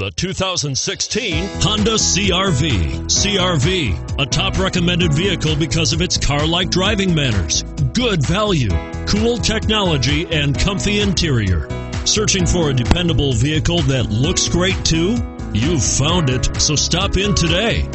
The 2016 Honda CRV. CRV, a top recommended vehicle because of its car like driving manners, good value, cool technology, and comfy interior. Searching for a dependable vehicle that looks great too? You've found it, so stop in today.